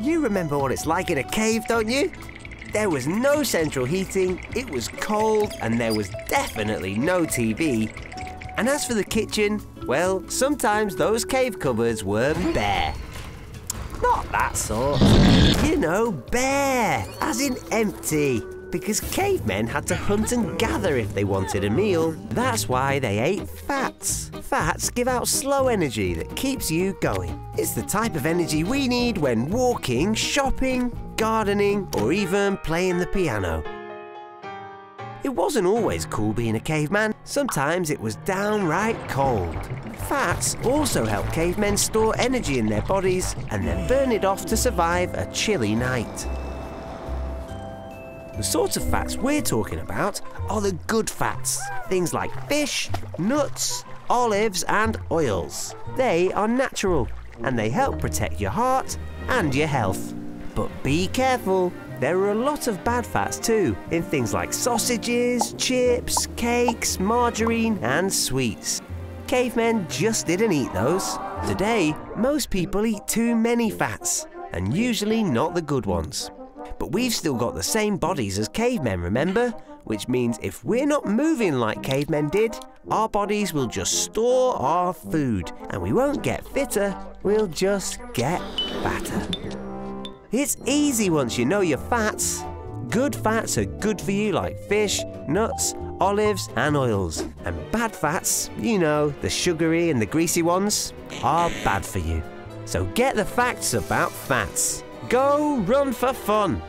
You remember what it's like in a cave, don't you? There was no central heating, it was cold, and there was definitely no TV. And as for the kitchen, well, sometimes those cave cupboards were bare. Not that sort. You know, bare, as in empty. Because cavemen had to hunt and gather if they wanted a meal. That's why they ate fats. Fats give out slow energy that keeps you going. It's the type of energy we need when walking, shopping, gardening, or even playing the piano. It wasn't always cool being a caveman. Sometimes it was downright cold. Fats also help cavemen store energy in their bodies and then burn it off to survive a chilly night. The sorts of fats we're talking about are the good fats, things like fish, nuts, olives, and oils. They are natural and they help protect your heart and your health. But be careful, there are a lot of bad fats too, in things like sausages, chips, cakes, margarine, and sweets. Cavemen just didn't eat those. Today, most people eat too many fats, and usually not the good ones. But we've still got the same bodies as cavemen, remember? Which means if we're not moving like cavemen did, our bodies will just store our food and we won't get fitter, we'll just get fatter. It's easy once you know your fats. Good fats are good for you like fish, nuts, olives and oils. And bad fats, you know, the sugary and the greasy ones, are bad for you. So get the facts about fats. Go run for fun.